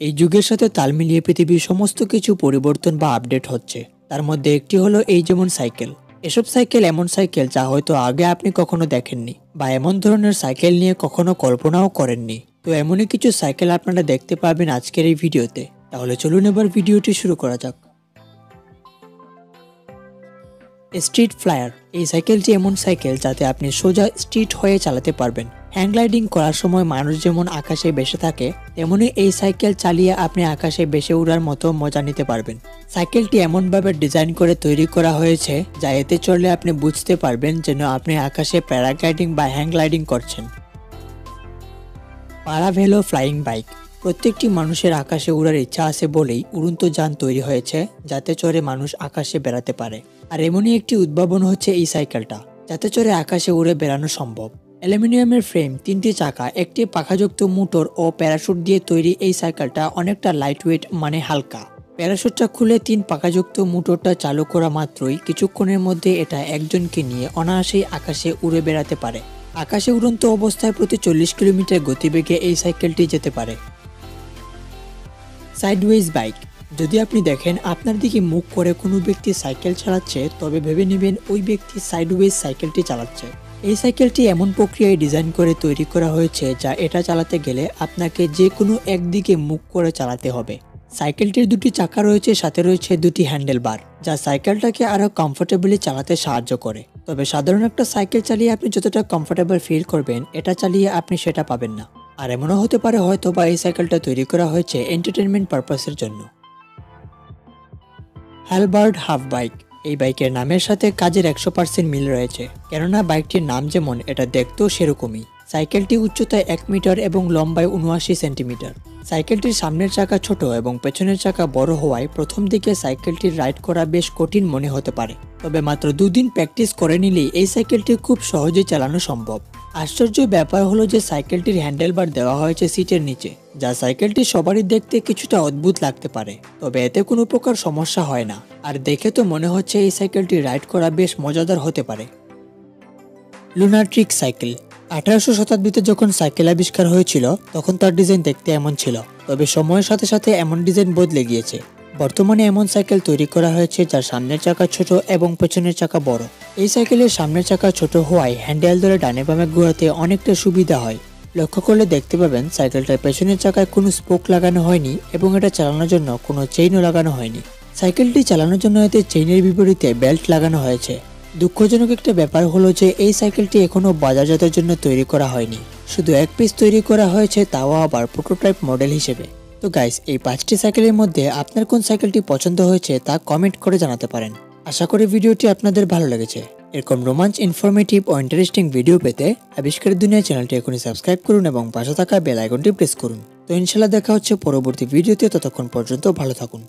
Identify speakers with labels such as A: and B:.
A: এই যুগের সাথে তাল মিলিয়ে পৃথিবীর সমস্ত কিছু পরিবর্তন বা আপডেট হচ্ছে। তার মধ্যে একটি হলো এই যেমন সাইকেল। এসব সাইকেল এমন সাইকেল যা হয়তো আগে আপনি কখনো দেখেননি বা এমন ধরনের সাইকেল নিয়ে কখনো কল্পনাও করেননি। তো এমনই কিছু সাইকেল আপনারা দেখতে পাবেন আজকের এই ভিডিওতে। তাহলে চলুন এবার ভিডিওটি শুরু করা যাক। Street flyer. এই সাইকেলটি এমন সাইকেল যাতে আপনি সোজা স্ট্রিট হয়ে চালাতে পারবেন। হ্যাং গ্লাইডিং করার সময় মানুষ যেমন আকাশে বেসে থাকে তেমনই এই সাইকেল চালিয়ে আপনি আকাশে বেসে উড়ার মতো মজা নিতে পারবেন। সাইকেলটি এমনভাবে ডিজাইন করে তৈরি করা হয়েছে, যা এতে চললে আপনি বুঝতে পারবেন যেন আপনি আকাশে প্যারাগ্লাইডিং বা হ্যাংগ্লাইডিং করছেন। পারাভেলো ফ্লাইং বাইক প্রত্যেকটি মানুষের আকাশে উড়ার ইচ্ছা আছে বলেই উড়ন্ত যান তৈরি হয়েছে, যাতে চড়ে মানুষ আকাশে বেড়াতে পারে। আর এমনই একটি উদ্ভাবন হচ্ছে এই সাইকেলটা যাতে চড়ে আকাশে উড়ে বেড়ানো সম্ভব। অ্যালুমিনিয়ামের ফ্রেম, তিনটি চাকা, একটি পাখাযুক্ত মোটর ও প্যারাশুট দিয়ে তৈরি এই সাইকেলটা অনেকটা লাইট ওয়েট মানে হালকা। প্যারাশুটটা খুলে তিন পাখাযুক্ত মোটরটা চালু করা মাত্রই কিছুক্ষণের মধ্যে এটা একজনকে নিয়ে অনায়াসেই আকাশে উড়ে বেড়াতে পারে। আকাশে উড়ন্ত অবস্থায় প্রতি চল্লিশ কিলোমিটার গতিবেগে এই সাইকেলটি যেতে পারে। সাইডওয়েজ বাইক যদি আপনি দেখেন, আপনার দিকে মুখ করে কোনো ব্যক্তি সাইকেল চালাচ্ছে, তবে ভেবে নেবেন ওই ব্যক্তি সাইডওয়েজ সাইকেলটি চালাচ্ছে। এই সাইকেলটি এমন প্রক্রিয়ায় ডিজাইন করে তৈরি করা হয়েছে যা এটা চালাতে গেলে আপনাকে যে কোনো একদিকে মুখ করে চালাতে হবে। সাইকেলটির দুটি চাকা রয়েছে, সাথে রয়েছে দুটি হ্যান্ডেল বার যা সাইকেলটাকে আরও কমফোর্টেবলি চালাতে সাহায্য করে। তবে সাধারণ একটা সাইকেল চালিয়ে আপনি যতটা কমফোর্টেবল ফিল করবেন, এটা চালিয়ে আপনি সেটা পাবেন না। আর এমনও হতে পারে হয়তো বা এই সাইকেলটা তৈরি করা হয়েছে এন্টারটেনমেন্ট পারপাসের জন্য। হ্যালবার্ড হাফ বাইক এই বাইকের নামের সাথে কাজের একশো পার্সেন্ট মিল রয়েছে। কেননা বাইকটির নাম যেমন এটা দেখতেও সেরকমই। সাইকেলটি উচ্চতায় এক মিটার এবং লম্বায় উনআশি সেন্টিমিটার। সাইকেলটির সামনের চাকা ছোট এবং পেছনের চাকা বড় হওয়ায় প্রথম দিকে সাইকেলটি রাইড করা বেশ কঠিন মনে হতে পারে। তবে মাত্র দুদিন প্র্যাকটিস করে নিলেই এই সাইকেলটি খুব সহজে চালানো সম্ভব। আশ্চর্য ব্যাপার হলো যে সাইকেলটির হ্যান্ডেলবার দেওয়া হয়েছে সিটের নিচে, যা সাইকেলটি সবারই দেখতে কিছুটা অদ্ভুত লাগতে পারে, তবে এতে কোনো প্রকার সমস্যা হয় না। আর দেখে তো মনে হচ্ছে এই সাইকেলটি রাইড করা বেশ মজাদার হতে পারে। লুনাট্রিক সাইকেল আঠারোশো শতাব্দীতে যখন সাইকেল আবিষ্কার হয়েছিল, তখন তার ডিজাইন দেখতে এমন ছিল, তবে সময়ের সাথে সাথে এমন ডিজাইন বদলে গিয়েছে। বর্তমানে এমন সাইকেল তৈরি করা হয়েছে যার সামনের চাকা ছোট এবং পেছনের চাকা বড়। এই সাইকেলের সামনের চাকা ছোট হওয়ায় হ্যান্ডেল ধরে ডানে বামে ঘোরাতে অনেকটা সুবিধা হয়। লক্ষ্য করলে দেখতে পাবেন, সাইকেলটার পেছনের চাকায় কোনো স্পোক লাগানো হয়নি এবং এটা চালানোর জন্য কোনো চেইনও লাগানো হয়নি। সাইকেলটি চালানোর জন্য এতে চেইনের বিপরীতে বেল্ট লাগানো হয়েছে। দুঃখজনক একটা ব্যাপার হলো যে এই সাইকেলটি এখনও বাজারজাতের জন্য তৈরি করা হয়নি। শুধু এক পিস তৈরি করা হয়েছে, তাও আবার প্রোটোটাইপ মডেল হিসেবে। তো গাইস এই পাঁচটি সাইকেলের মধ্যে আপনার কোন সাইকেলটি পছন্দ হয়েছে তা কমেন্ট করে জানাতে পারেন। আশা করি ভিডিওটি আপনাদের ভালো লেগেছে। এরকম রোমাঞ্চ ইনফরমেটিভ ও ইন্টারেস্টিং ভিডিও পেতে আবিষ্কারের দুনিয়া চ্যানেলটি এখনই সাবস্ক্রাইব করুন এবং পাশে থাকা বেল আইকনটি প্রেস করুন। তো ইনশাল্লাহ দেখা হচ্ছে পরবর্তী ভিডিওতে ততক্ষণ পর্যন্ত ভালো থাকুন।